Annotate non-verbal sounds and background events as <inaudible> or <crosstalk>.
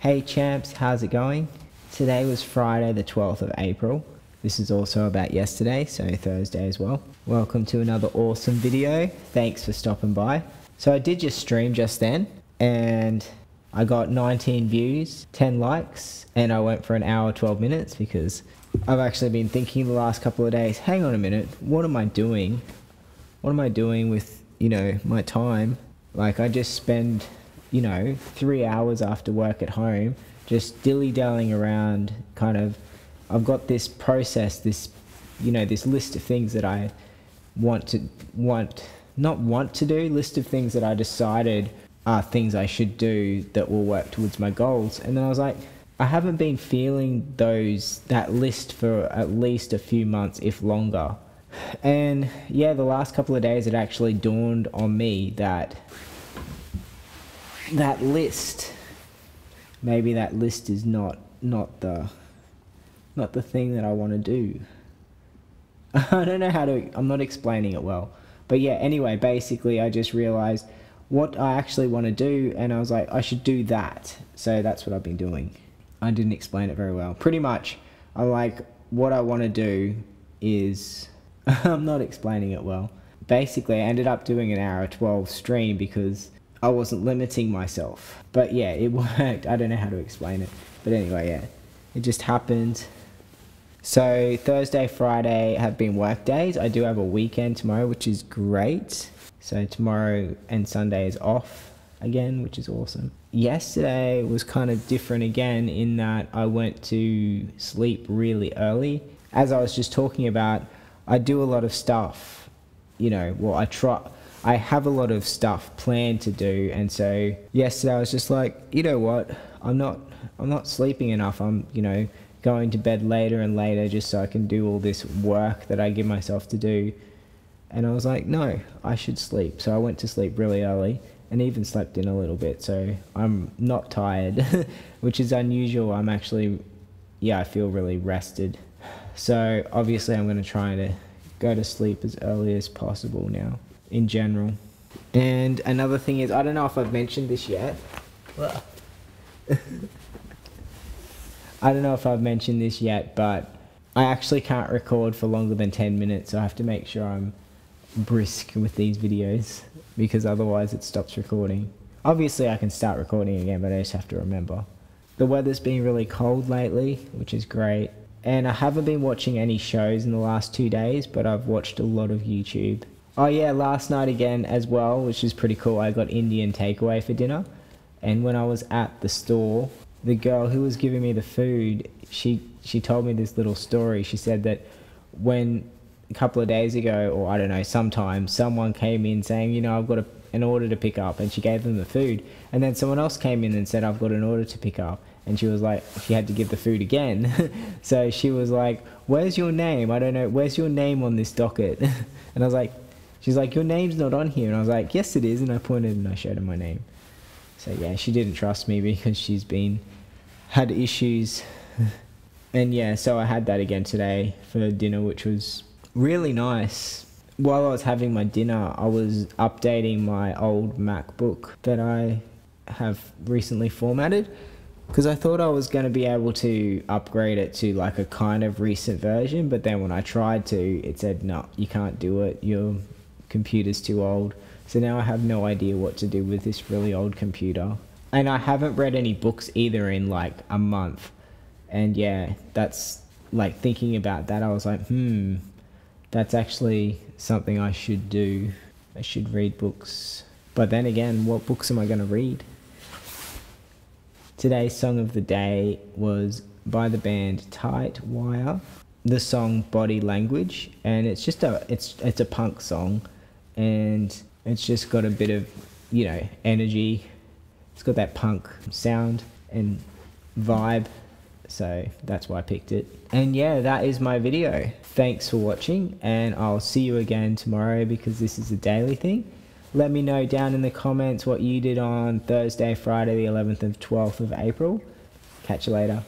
Hey champs, how's it going? Today was Friday, the 12th of April. This is also about yesterday, so Thursday as well. Welcome to another awesome video. Thanks for stopping by. So I did just stream just then, and I got 19 views, 10 likes, and I went for an hour, 12 minutes because I've actually been thinking the last couple of days, hang on a minute, what am I doing? What am I doing with, you know, my time? Like I just spend, you know, three hours after work at home just dilly dallying around, kind of. I've got this process, this, you know, this list of things that I want to, want, not want to do, list of things that I decided are things I should do that will work towards my goals. And then I was like, I haven't been feeling those, that list for at least a few months, if longer. And yeah, the last couple of days it actually dawned on me that that list maybe that list is not not the not the thing that I want to do. <laughs> I don't know how to I'm not explaining it well. But yeah, anyway, basically I just realized what I actually want to do and I was like I should do that. So that's what I've been doing. I didn't explain it very well. Pretty much I'm like what I want to do is <laughs> I'm not explaining it well. Basically, I ended up doing an hour 12 stream because I wasn't limiting myself. But yeah, it <laughs> worked. I don't know how to explain it. But anyway, yeah, it just happened. So Thursday, Friday have been work days. I do have a weekend tomorrow, which is great. So tomorrow and Sunday is off again, which is awesome. Yesterday was kind of different again in that I went to sleep really early. As I was just talking about, I do a lot of stuff. You know, well, I try I have a lot of stuff planned to do, and so yesterday I was just like, you know what, I'm not, I'm not sleeping enough. I'm, you know, going to bed later and later just so I can do all this work that I give myself to do. And I was like, no, I should sleep. So I went to sleep really early and even slept in a little bit. So I'm not tired, <laughs> which is unusual. I'm actually, yeah, I feel really rested. So obviously I'm going to try to go to sleep as early as possible now in general. And another thing is, I don't know if I've mentioned this yet. <laughs> I don't know if I've mentioned this yet, but I actually can't record for longer than 10 minutes, so I have to make sure I'm brisk with these videos because otherwise it stops recording. Obviously, I can start recording again, but I just have to remember. The weather's been really cold lately, which is great. And I haven't been watching any shows in the last two days, but I've watched a lot of YouTube. Oh yeah, last night again as well, which is pretty cool. I got Indian takeaway for dinner, and when I was at the store, the girl who was giving me the food, she she told me this little story. She said that when a couple of days ago, or I don't know, sometime someone came in saying, you know, I've got a, an order to pick up, and she gave them the food, and then someone else came in and said, I've got an order to pick up, and she was like, she had to give the food again, <laughs> so she was like, where's your name? I don't know, where's your name on this docket? <laughs> and I was like, She's like, your name's not on here. And I was like, yes, it is. And I pointed and I showed her my name. So yeah, she didn't trust me <laughs> because she's been, had issues. <laughs> and yeah, so I had that again today for dinner, which was really nice. While I was having my dinner, I was updating my old MacBook that I have recently formatted because I thought I was going to be able to upgrade it to like a kind of recent version, but then when I tried to, it said, no, you can't do it. You're computer's too old. So now I have no idea what to do with this really old computer. And I haven't read any books either in like a month. And yeah, that's like thinking about that, I was like, hmm, that's actually something I should do. I should read books. But then again, what books am I going to read? Today's song of the day was by the band Tight Wire. The song Body Language, and it's just a it's it's a punk song and it's just got a bit of, you know, energy. It's got that punk sound and vibe. So that's why I picked it. And yeah, that is my video. Thanks for watching, and I'll see you again tomorrow because this is a daily thing. Let me know down in the comments what you did on Thursday, Friday, the 11th and 12th of April. Catch you later.